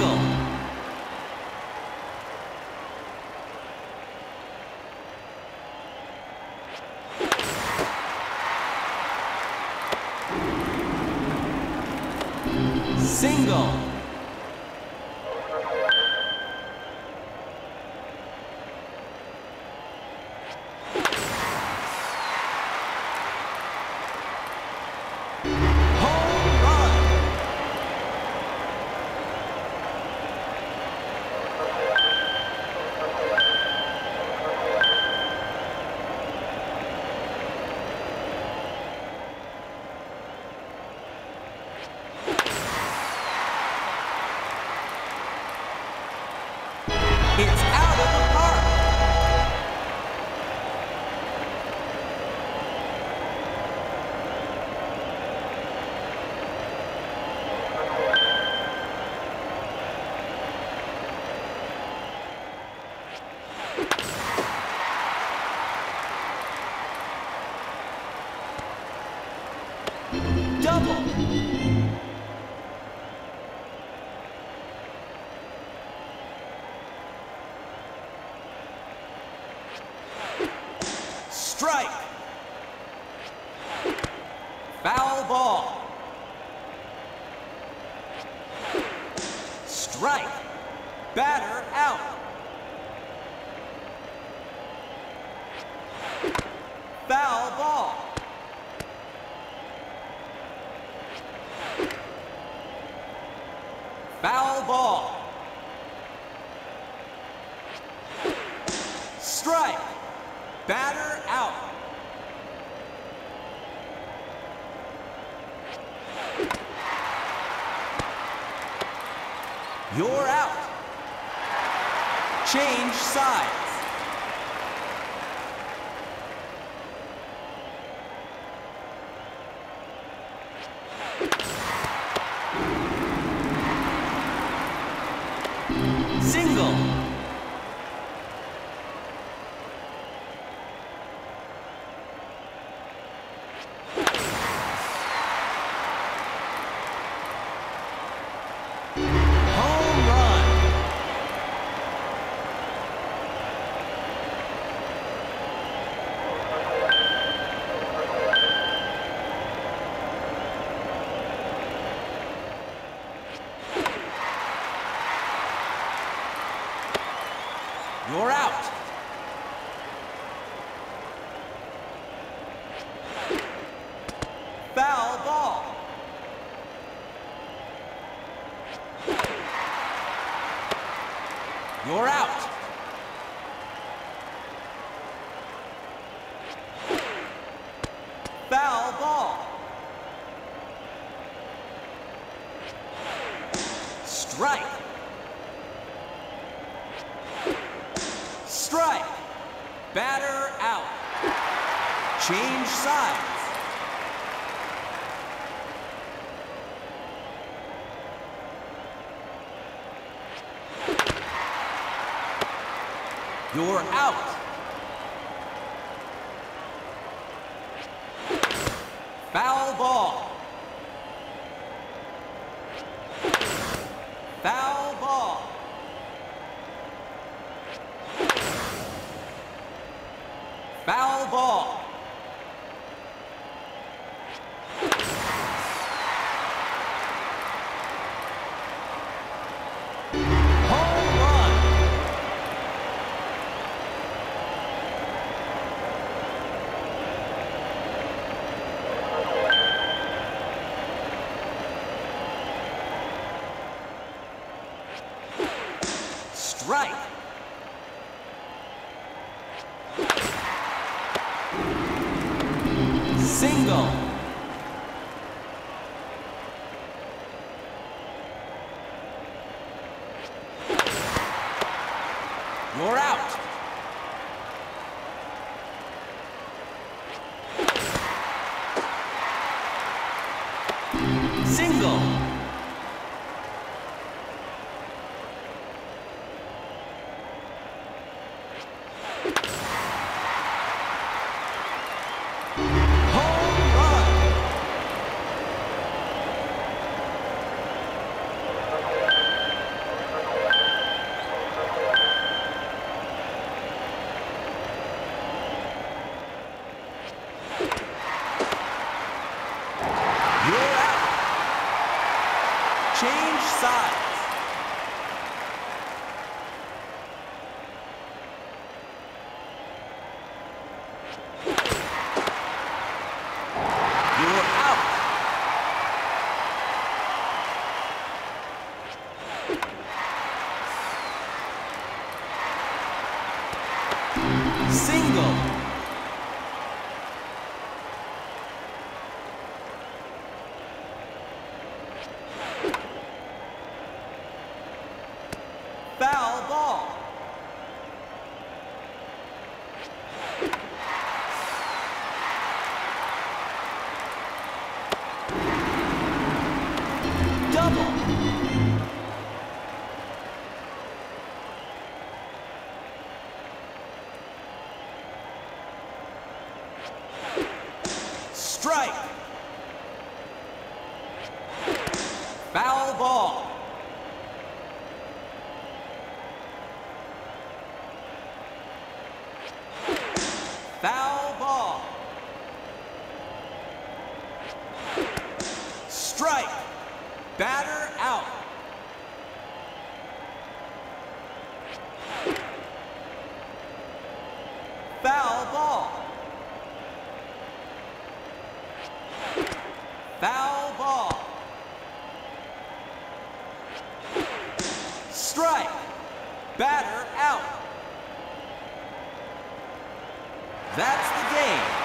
Michael. Single. It's Strike. Foul ball. Strike. Batter out. Foul ball. Foul ball. Strike. Batter out. You're out. Change sides. You're out. Foul ball. You're out. Foul ball. Strike. Strike. Batter out. Change sides. You're out. Foul ball. Foul ball. Foul ball. Strike. You're out. Change sides. Foul ball. Foul ball. Strike. Batter out. Foul ball. Foul ball. Strike. Batter out. That's the game.